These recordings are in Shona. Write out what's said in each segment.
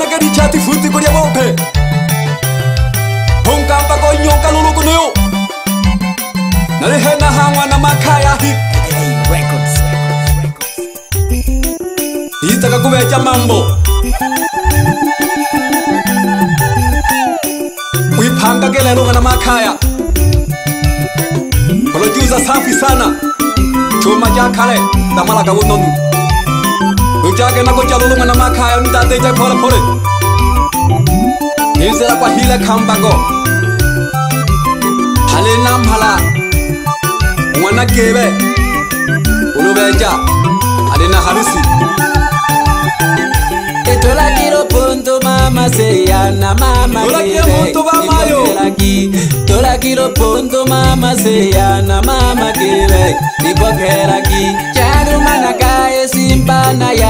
ana ka dichati futi kodia bope honka pa ko nyo ka lulu ko neo na le hena hanwa na makaya hi records ita ka kuve cha mambo ui phanga ke le na makaya Producer safi sana Chuma ja kale na malaka wononu ujake nakutyalulunga namakhaya unitatitya kholapholi ndizela kwahile khambako halinamhala n'wana kive uluvenja halinaharisi tolakilo pondo mama seyana mama kive ipokhelaki cyalumanakaye simbana ya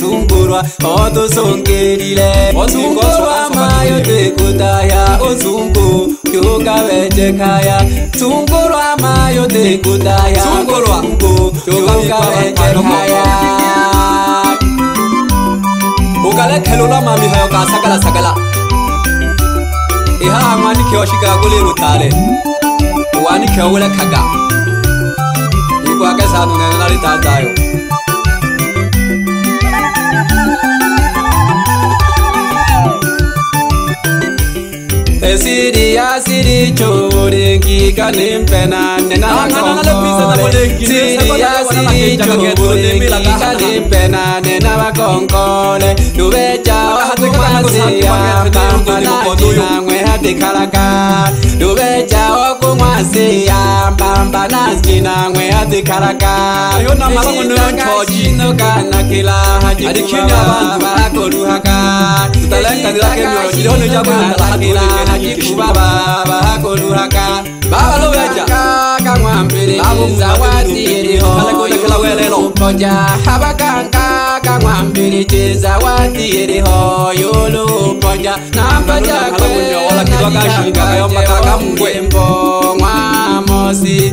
wasungurwa odusungirile wasungurwa mayo dekudaya uzungu yugabejekaya sungurwa mayo dekudaya uzungu yugabejekaya ukalekhelo lamamihayo kasakalasakala ihaha ngwanikhewa shikela kulirutale ngwanikhewa ulekhaga ikwakesanu nenalitatayo esiriya siri co burengika nimpenane nabakonkolesiriya siri co burengika nimpenane nabakonkole lubeca okumasi yapamba nati namwe hatikalaka lubeca okumasi yapamba kana zina mwe azikaraga yona malongo no ntoji no kana kila haji ari kinya baba akoruhaka talenta ni lake mwe ndiho no jabwe ala kila haji kuba baba akoruhaka baba lo yaja kaka mwambere babu zawati ndiho kala ko kala welelo ponja haba kanka kamwambiriteza watiriho yoluponja nambajakwe kakashingakayombakakamgwembo mwamosi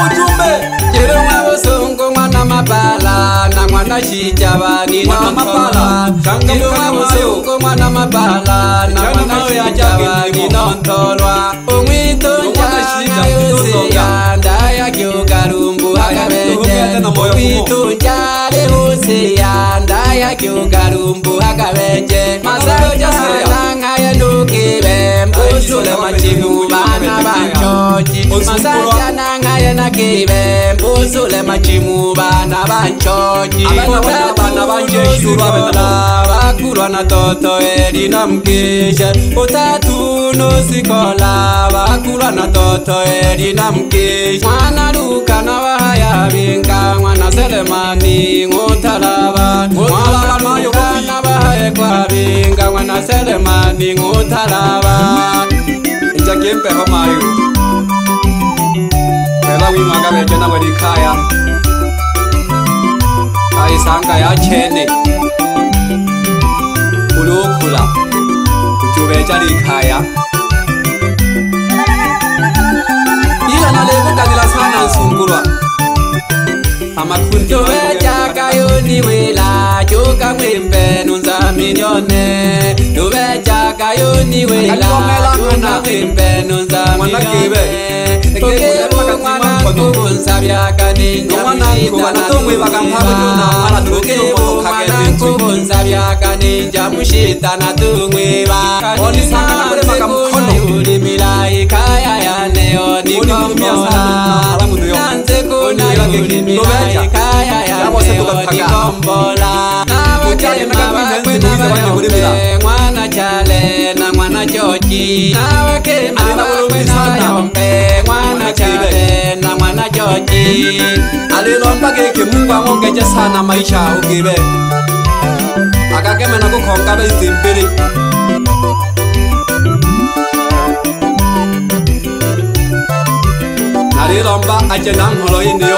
nachita vanginomapalaiomavusungu mwana mapala na mwanachita vanginontolwa omwitonjayoseya ndayakiokalumbu akavete omwitonja lehoseya ndayakiokalumbu akavete masaojasananga ozola matinu bana ba ncoci masanjananga yena kibe mbuzule macimu bana ba ncoci otetana banjezuvaola vakulwana toto elina mukeshe otatu nosikola vakulwana toto elina mukeshe mwana lukana vahayavinga mwana selemani ngotalava ekwavinga ngwana selemani ngutalava njakimpeho mayo ela wimaka veco nawe likhaya kaisanga yachene ulukula ucuveca likhaya ilana lekutangila sana nsungulwa amakhunto vecakayoniwela cuka mwimpenu milione lube jaka yoniwela tuna kimpenu nza milione kubunzabyakaninja mushitana tumwibaoniuli milaikaya yane yonikombolaanze kunauli milaikaya yane yonikombola mwana chale na mwana chochi mwana chale na mwana chochi alino mpakeke mungu amongeche sana maisha ugibe akakemena kukhonga bezimbili nalilomba ache nankholo iniyo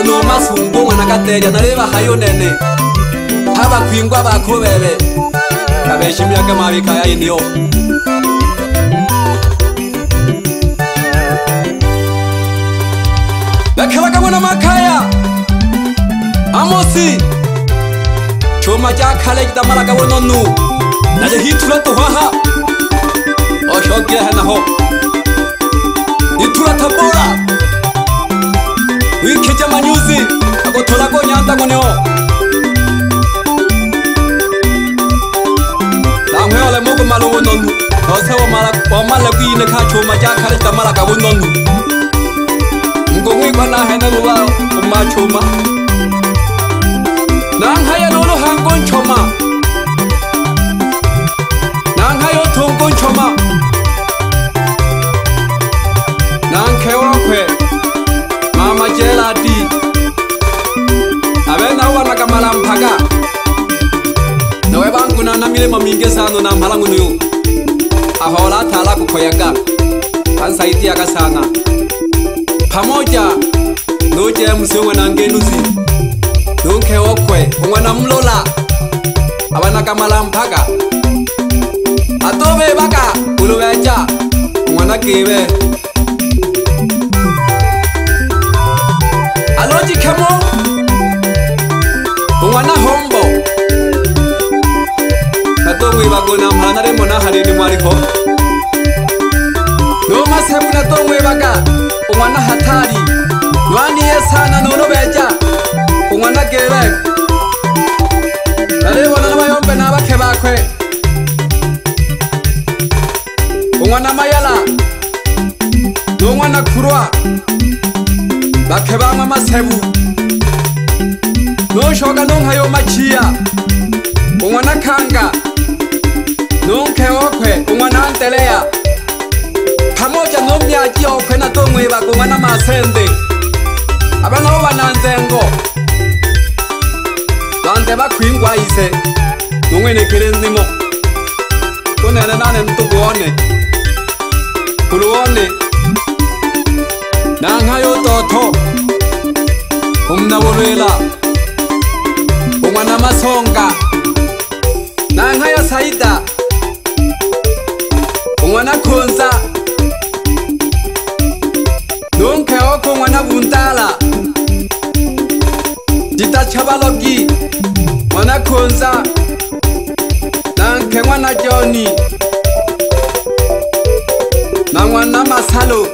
uno masumbu mwana katerya narivahayo nene havakwingwa vakhuvele kaveshimiaka mavikaya inio vekhavakavona makaya amosi chuma cha khale chitamalaka vononu nacehitula tuhwaha bonolo ga o se wa malla ko ine kha choma ja khare tsa mala ka bonolo ngo ngwe bana hena lo ba o ma choma nang ha ya lo lo hang kon choma baka malamphaka atobe baka bolobeja ngwana kebe alojikhemo ngwana hombo atobe bakona mhana re mona harini mwari ho nomasebuna tobe baka ngwana hathari lwani yesana nolobeja ngwana kebe kwe ongwana mayala le ongwana kurwa bakhe bangwa masebu le onshoka le onghayo machiya ongwana khanga le onkhe okhwe ongwana anteleya pamoja le omyaki okhwe nate ongwebaka ongwana masende abanga obananzengo bande bakhwingwayise nungene kere nzimo kunene nane ntuku one kulu one nanga yo toto umna bulwela umwana masonga nanga yo saida umwana khunza nunke oko umwana bundala dita chabalogi umwana khunza mokengwana joni mangwana masalo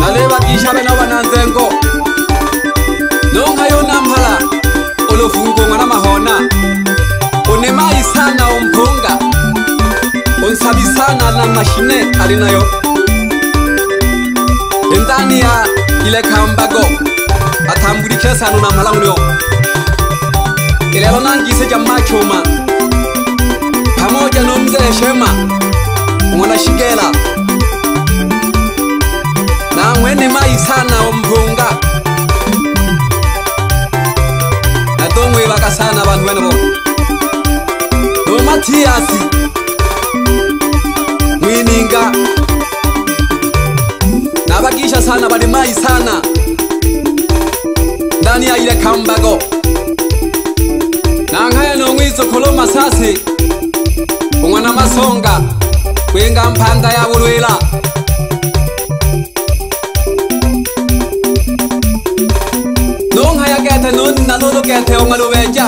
na le bakiša bena bananzengo nonga yo nampala olofunko ngwana mahona onemaisana omphunga onsabisana na mašine ali nayo entani ya ilekambago atambudikesano na mhalaulio elelo nangise ja machoma moja no mzee shema mwanashigela na mwene mai sana omphunga natomwivaka sana vanthu venevo no mathiyasi mwininga navakisha sana vali mai sana ndani aile khambako nankhaya nomwitsokholo masasi umwana masonga kwenga mphanda yaburwela nonkha yakethe nunna nulukethe umwe luveja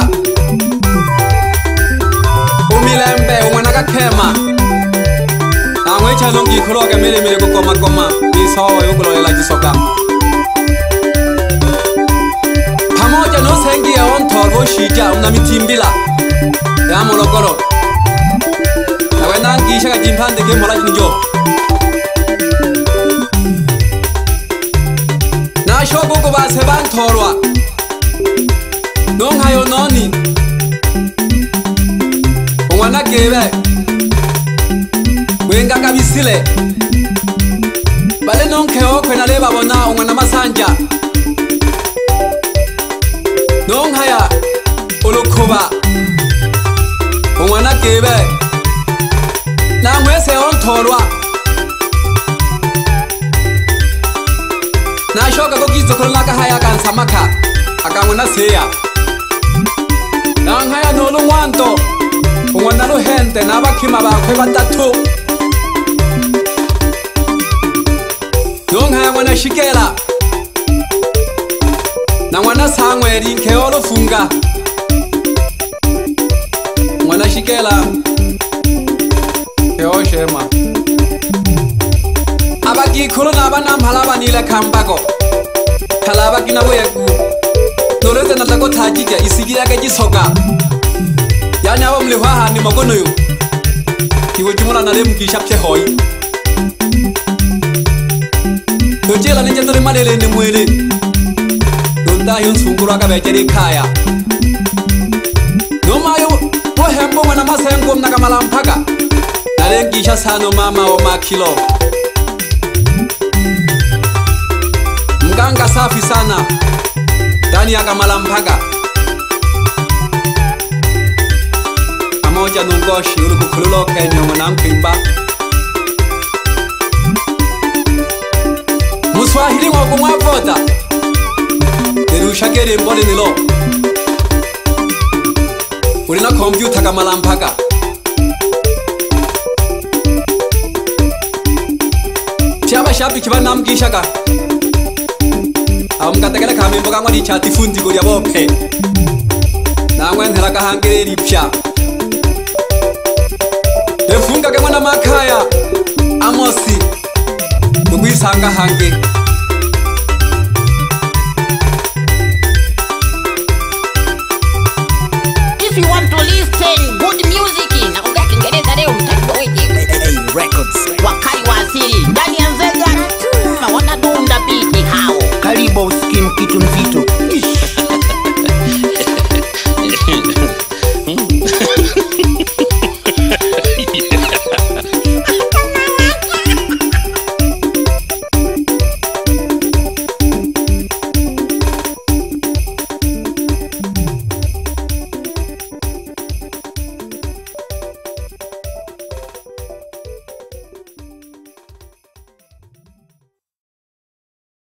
umilembe umwana kakhema nangwechalo ngikhuloke milimili kukomakoma isowo yukulolela chisoka pamoja nosengiya wonthoro ushija umna mitimbila yamulokolo wenangishaka kimpande kemola chinjo nashobugu base bantorwa nonkayo noni omwanagebe wenga kabisile bale nonkeokwe nale babona omwana masanja nonkaya olukuba omwanagebe nangwese ontholwa nashoka kokizokolonaka haya kansamaka akangwena seya nanghaya nolungwanto ongwena luhente nabakhima bakhwe batatu nonghaya ngwena shikela nangwena sangwelinkhe olufunga ngwena shikela theo shema abagikhulu ngabanamhala abanile khambako khala abakinabuyeku nolezenatlakothajija isiki yake jisoka yani abo mlehwahani mokonoyo kiwejumolana le mkisha phehoi yotela nenjetole malelene mwele yontahyo ntshunkulu akabejele khaya nomayo bohembo ngwena masengo mnakamalamphaka ngale ngisha sano mama omakilo mganga safi sana dani akamalamphaka amaotya nonkoshi uli kukhulula okhenya ngonamkwimba muswahili ngokumwavota nelushakeli embolenelo uli na khompyutha kamalamphaka shabi chiba namgi shaka. Aum kata kela kame boga ngwa di chati fundi go ya bope. Na ngwa nhera ka hangere di psha. De funga ke mwana makaya. Amosi. Nungu isa anga hangi. records wakai wa asili mtu mzito